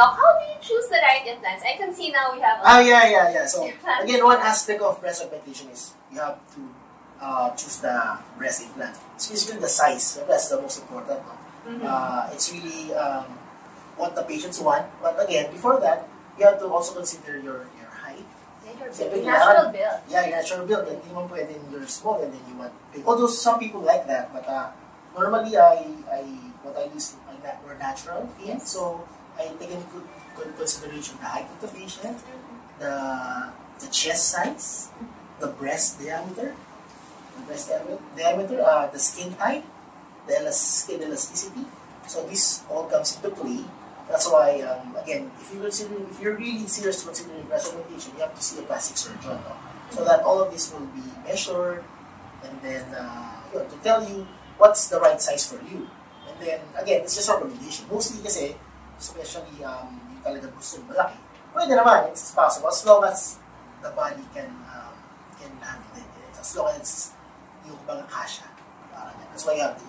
Doc, how do you choose the right implants? I can see now we have a Ah, yeah, yeah, yeah. So, Implant. again, one aspect of breast augmentation is you have to uh, choose the breast implant. Especially the size. That's the most important. No? Mhm. Uh, it's really um, what the patients want. But again, before that, you have to also consider your, your height. Siyempre, build. Natural kailangan- build. Yeah, your natural build. And hindi mo pwedeng you're small and then you want big. Although some people like that, but uh, normally I, I what I use I na- more natural. Yes. So I take into good consideration the height of the patient, the the chest size, the breast diameter, the breast diameter, uh, the skin type, the skin elasticity. So this all comes into play. That's why, um, again, if you consider, if you're really serious to considering breast augmentation, you have to see a plastic surgeon, no? so that all of this will be measured, and then uh, yun, to tell you what's the right size for you. And then again, it's just a recommendation. Mostly kasi, especially um, yung talaga gusto malaki, pwede naman, it's possible as long as the body can um, can handle it. As long as it's yung mga kasha. Parang yan. That's why you have to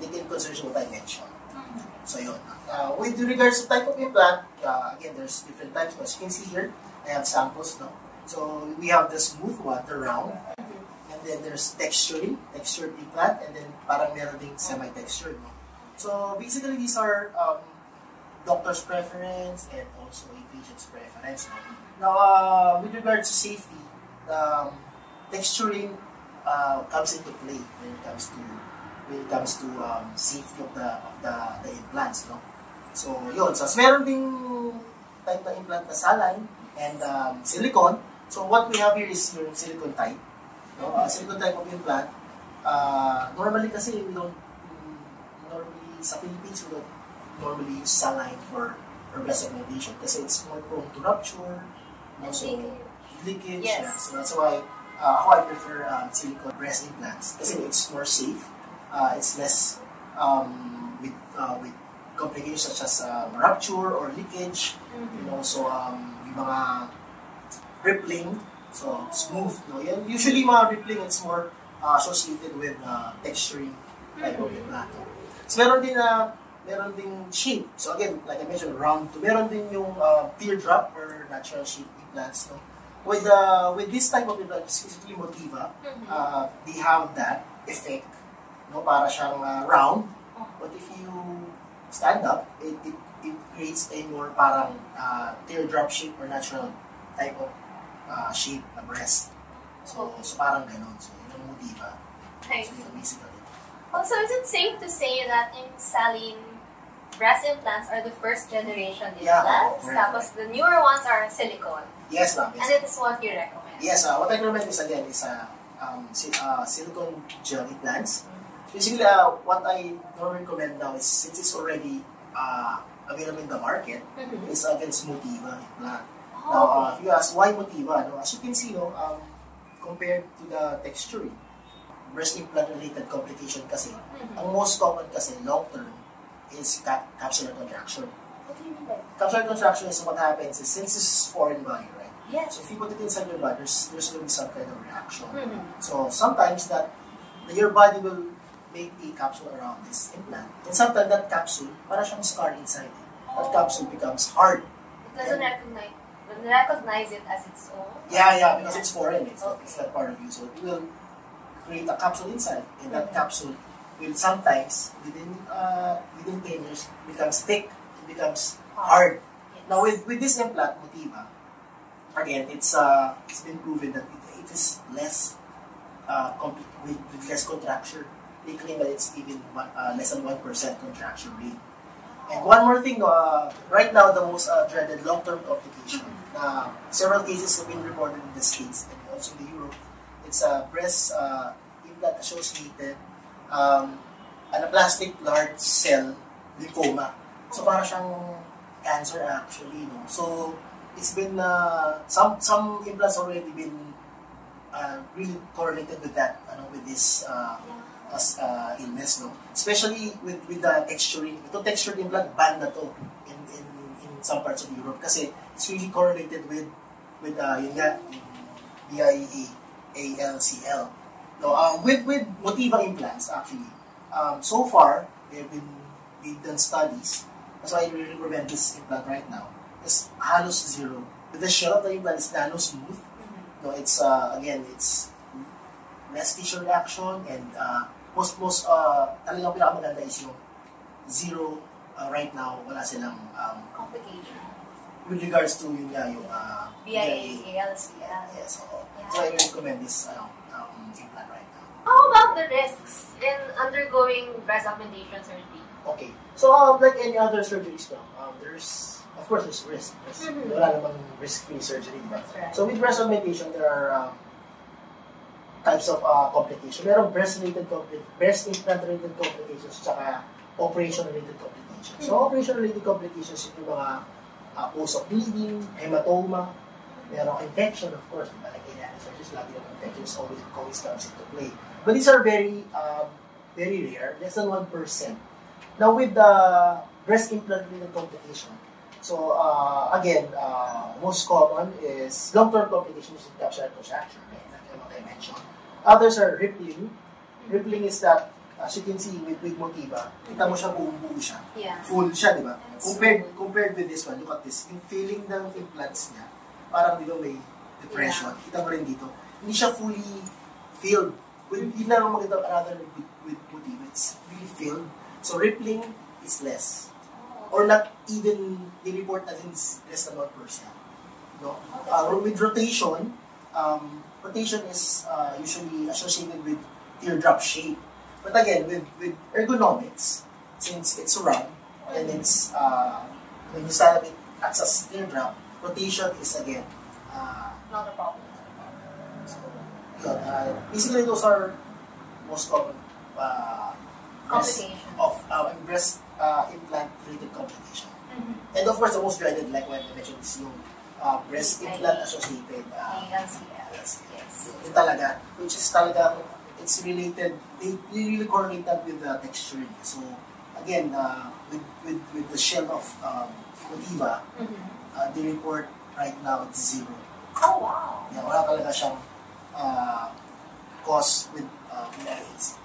take in consideration what I mentioned. Mhm. So yun. Uh, with regards to type of implant, uh, again, there's different types. As you can see here, I have samples, no? So we have the smooth one, the round, Mhm. and then there's texturing, textured implant, and then parang meron ding semi-textured, no? So basically, these are um, doctor's preference and also a patient's preference. No? Now, uh, with regards to safety, um, texturing uh, comes into play when it comes to when it comes to um, safety of the of the, the implants, no? So, yun. So, meron ding type na implant na saline and um, silicone. So, what we have here is yung silicone type. No? Uh, silicone type of implant. Uh, normally kasi we don't mm, normally sa Philippines we don't normally use saline for breast augmentation kasi it's more prone to rupture. And Also, leakage. Yes. Yeah. So that's why uh, how I prefer um, silicone breast implants kasi it's more safe. Uh, it's less um, with uh, with complications such as um, rupture or leakage. Mhm. And also um, yung mga rippling. So smooth. No? Yan, usually mga rippling it's more uh, associated with uh, texturing type of implant. So meron din na meron ding shape. So again, like I mentioned, round to. Meron din yung uh, teardrop or natural shape implants. No? With uh, with this type of implant, specifically Motiva, Mhm. uh, they have that effect. No, para siyang uh, round. Oh. But if you stand up, it, it, it creates a more parang uh, teardrop shape or natural type of uh, shape na breast. So, so parang ganon. So, yun ang Motiva. I So, see. yun basically. Also, is it safe to say that in saline breast implants are the first generation Yeah, implants? correct, Tapos the newer ones are silicone. Yes, ma'am. And Yes, it is what you recommend. yes uh, what I recommend is again is uh, um, si- uh, silicone gel implants. Basically, uh, what I normally recommend now is since it's already uh, available in the market, Mhm. is against Motiva implant. Oh, Now, uh, if you ask why Motiva, no, as you can see, no, um, compared to the texturing, breast implant related complication kasi, Mhm. ang most common kasi long term is ca- capsular contraction. What do you mean by Capsular contraction is what happens is since it's foreign body, right? Yes. So if you put it inside your body, there's, there's going to be some kind of reaction. Mhm. So sometimes that your body will make a capsule around this implant. And sometimes that capsule, para siyang scar inside it. That capsule becomes hard. It doesn't recognize, recognize it as its own. Yeah, yeah, because it's foreign. It's, Okay. it's not part of you. So it will create a capsule inside. And that Mhm. capsule will sometimes, within uh, within 10 years, becomes thick. It becomes hard. Yes. Now with, with this implant, Motiva, again, it's uh, it's been proven that it, it is less uh, with, with less contraction. They claim that it's even uh, less than 1% contraction rate. And one more thing, uh, right now the most uh, dreaded long-term complication, uh, several cases have been reported in the States and also in Europe. It's a breast uh, implant associated um, anaplastic large cell lymphoma. So para siyang cancer actually. No? So it's been, uh, some some implants already been uh, really correlated with that, ano, with this uh, as uh, illness, no? Especially with with the texturing. Ito textured implant, ban na to in, in, in some parts of Europe kasi it's really correlated with with uh, yun nga, yung BIA, ALCL. No, um, with with Motiva implants actually, um, so far they've been they've done studies That's why I really recommend this implant right now. It's halos zero. The shell of the implant is nano smooth. No, it's uh, again, it's less tissue reaction and uh, most most uh, talagang pinakamaganda is yung zero uh, right now wala silang um, Complication. with regards to yun nga yung uh, BIA, ALCL. Yes, oo. Yeah. So I recommend this uh, right now. How about the risks in undergoing breast augmentation surgery? Okay. So like any other surgeries no, um, there's of course there's risk. There's, Mhm. Wala namang risk-free surgery? That's right. So with breast augmentation, there are um, types of uh, complications. Merong breast-related complications, breast implant-related complications, tsaka operation-related complications. So Mhm. operation-related complications yung mga uh, post of bleeding, hematoma, merong infection, of course? Like any other surgeries, lagi ng infections always, always comes into play. But these are very, um, very rare, less than 1%. Now with the breast implant-related complication, so uh, again, uh, most common is long-term complications with capsular contracture, right? Like what I mentioned. Others are rippling. Rippling is that, as you can see with, with Motiva, kita mo siya buong buo siya. Yeah. Full siya, di ba? Compared, compared with this one, look at this. Yung feeling ng implants niya, parang ba may depression. Kita mo rin dito. Hindi siya fully filled. With, hindi na lang makita another with, with Motiva. It's really filled. So rippling is less. Or not even, they report as in less than 1%. No? Uh, with rotation, um, rotation is uh, usually associated with teardrop shape. But again, with, with ergonomics, since it's round and it's uh, when you stand up it acts as teardrop, rotation is again uh, Not a problem. so, yun, uh, basically those are most common uh, breast of uh, breast uh, implant related complication. And of course, the most dreaded, like what I mentioned, is yung uh, breast implant associated uh, ALCL. Yes. Yun talaga, which is talaga, it's related, they really correlate that with the texture. So, again, uh, with, with, with the shell of um, Motiva, Mhm. uh, the report right now is zero. Oh, wow. Yeah, wala talaga siyang uh, cause with uh, PIAs.